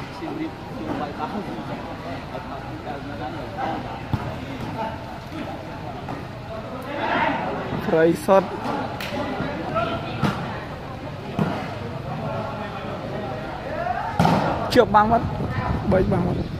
ចាប់សៀមរាបជួបបាយដល់ហើយខាងទៅនៅដល់នៅត្រីសុទ្ធជាប់បាំងមកបែកបាំងមក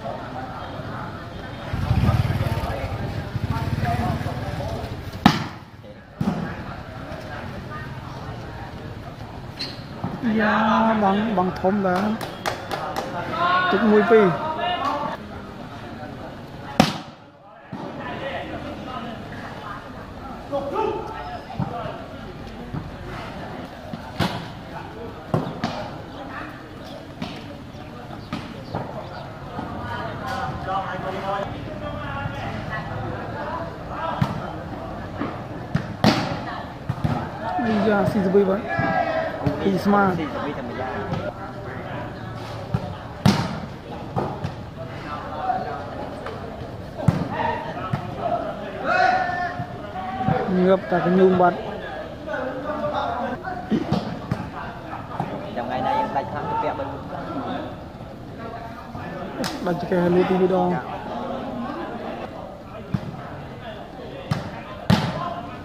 Dạ, bằng bằng thôm là chích mũi pi Bây giờ xin giúp bây Isma ngập cả cái nhung bật. Trong ngày này em đánh thắng cái bên đánh cái hai lít đi đo,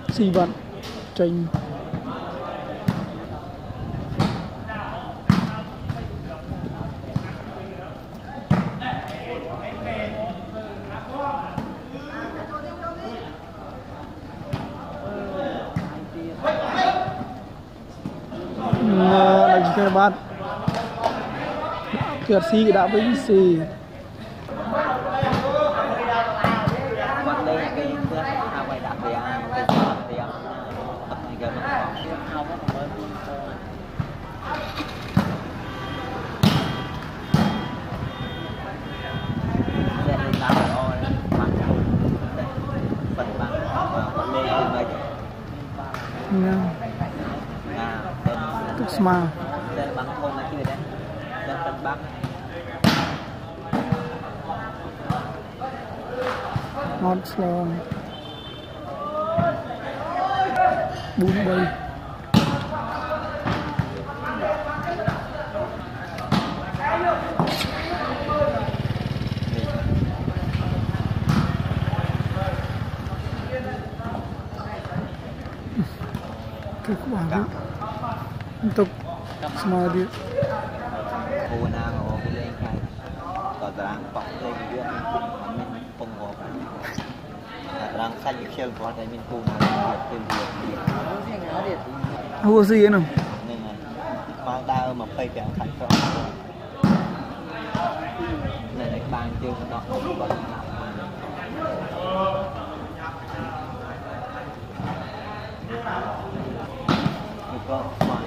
xì vận tranh គេធ្វើអ្វីដាក់វាគេស្អាតវាអត់គេមិនហៅមកមើលតែលេងដាក់ល្អបាក់ចាំបិទបាក់គាត់លេងទៅមិន Nha. ណាទៅ Tức smart. តែ hot slong bốn bay Cukup untuk semua dia. បក់លេងវាអត់មានពងងប់តារាងសាច់វាខ្ជិលគាត់តែមានគូណាវាទៅវានេះ Hua gì ấy nào? ហ្នឹងហើយមកដើរ25ខាត់ក្រោមនៅឯបាងជើងដកគាត់ណាប់នេះក៏មក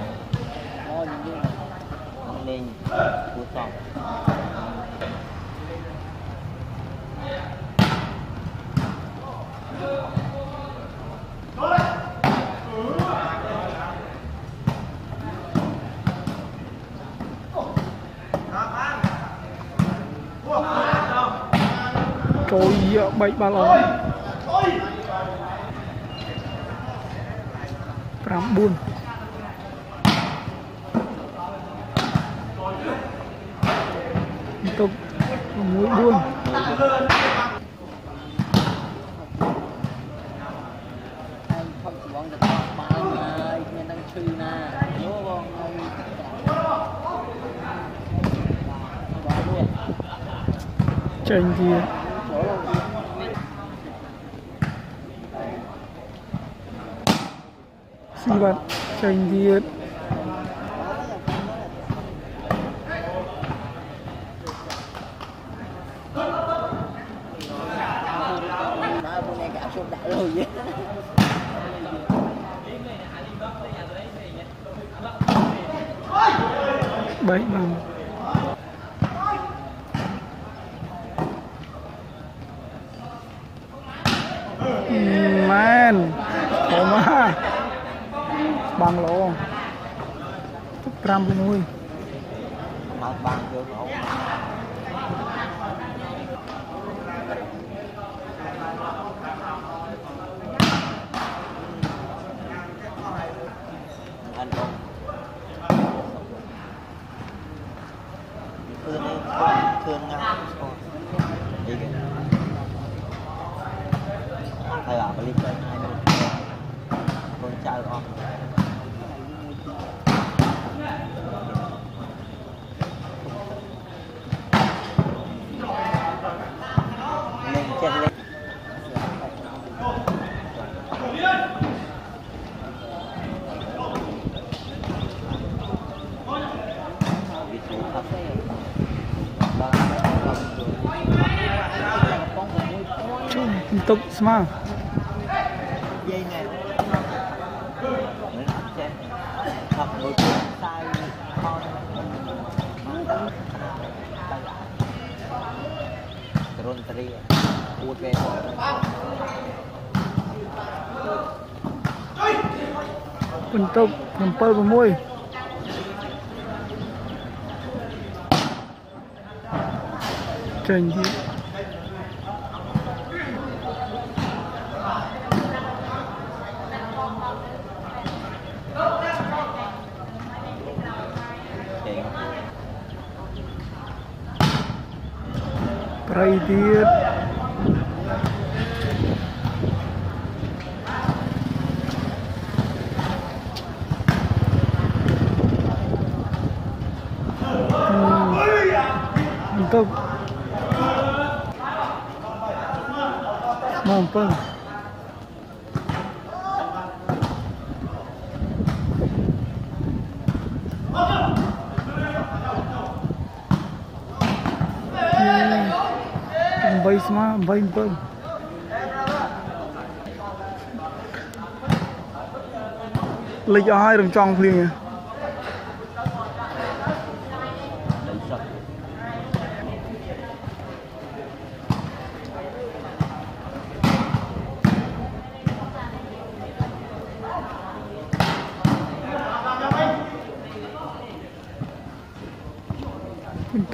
អូយនេះលេងគូសំ Trời យក3បាល់អស់9ទុក6 4ចេញទៀត Silvan chạy indian bảy năm. Ừ, man. Oh my 5លោ5 6មកបានយើងអោเครื่องเครื่องงาน ទុកស្មើយាយណែចេះខាប់មួយខ្សែខោទ្រុនត្រីអួតគេបន្ទុក7 6ចេញទៀត right here mantap mumpung ang bayis ma, ang bayis doon. Lệch ở hai đường trong liền nha.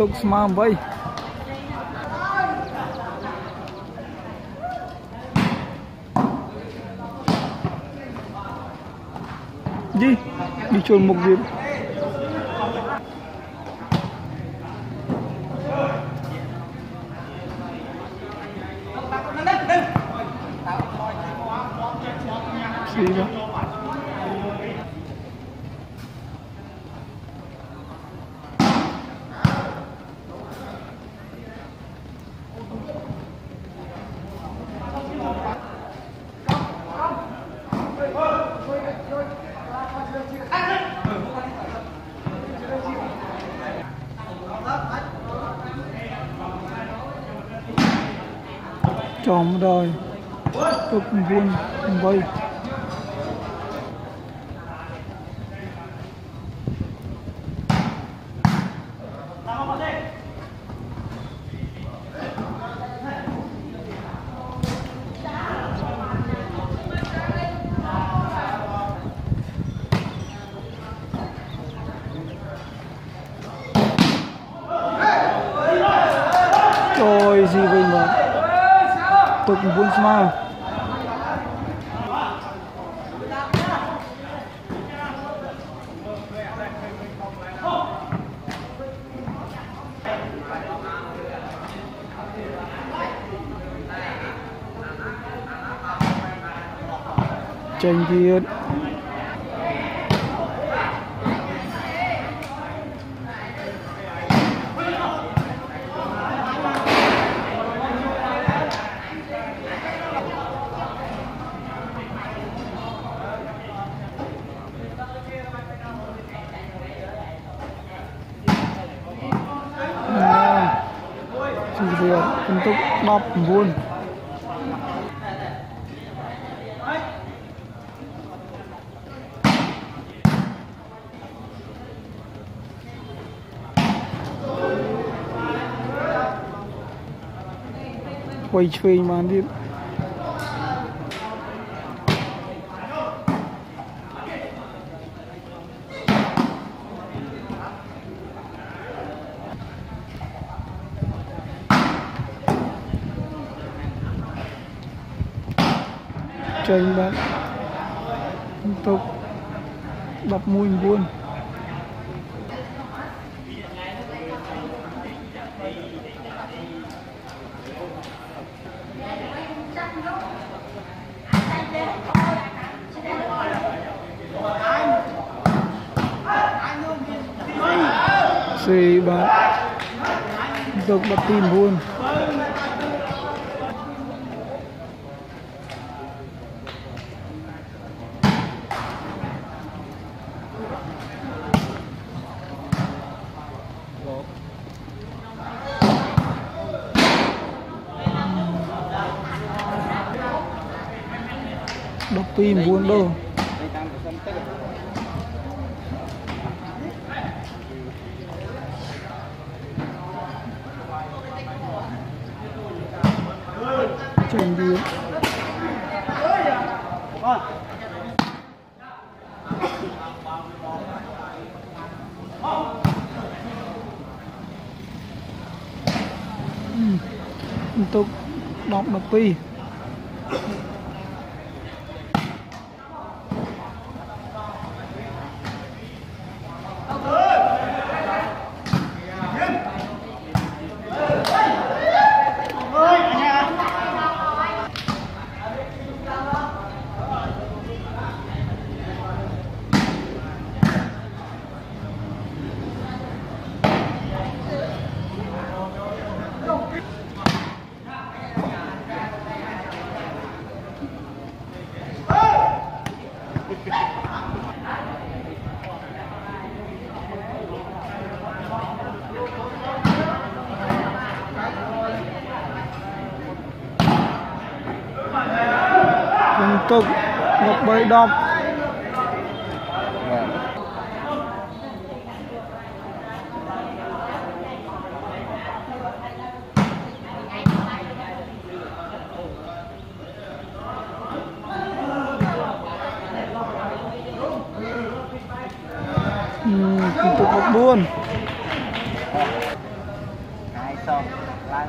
ទុកស្មើ8 chuồn mục diêm See you. tròn rồi tôi cũng vui ទុក9ស្មើចេញទៀត វាពិន្ទុ19វៃឆ្វេងបានទៀត chênh bạn. Tiếp tục Đập mùi buôn. Suy bạn. Tiếp tục đập tim buôn. Doppy Wonder Chừng đi. Tục đọc đọc pi cực một bầy đọc tục một buôn. Hai xong lại